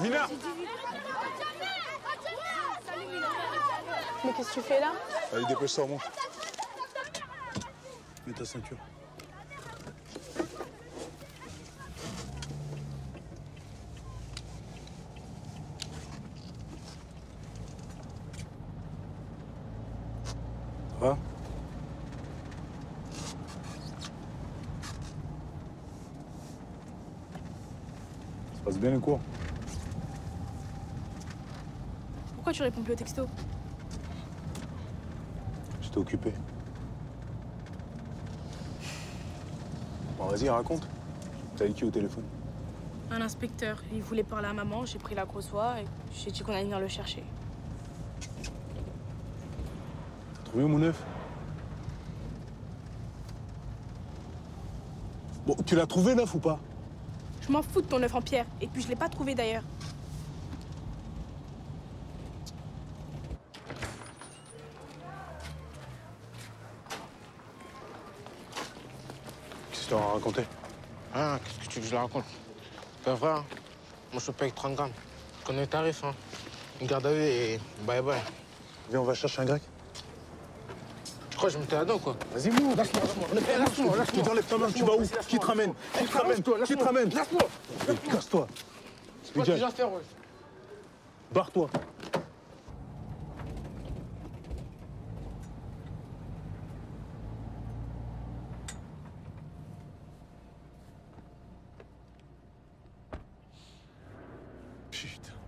Mina Mais qu'est-ce que tu fais là? Allez, dépêche-toi, monte. Mets ta ceinture. Ça va? Ça se passe bien les cours? Pourquoi tu réponds plus au texto J'étais occupé. Bon, vas-y, raconte. T'as eu qui au téléphone Un inspecteur. Il voulait parler à maman, j'ai pris la grosse voix et j'ai dit qu'on allait venir le chercher. T'as trouvé mon œuf Bon, tu l'as trouvé l'œuf ou pas Je m'en fous de ton œuf en pierre. Et puis je l'ai pas trouvé d'ailleurs. Tu as raconté. Ah, qu'est-ce que tu veux que je la raconte? C'est vrai, hein. Moi, je paye 30 grammes. Je connais le tarif, hein. Une garde à vue et bye bye. Viens, on va chercher un grec. Je crois que je me à dos, quoi? Vas-y, monte. Lâche-moi, lâche-moi Lâche-moi, t'enlèves ta main, tu vas où? Qui te ramène? Qui te ramène? Qui te ramène? Laisse-moi. Casse-toi. C'est quoi que j'ai à faire, ouais? Barre-toi Shit.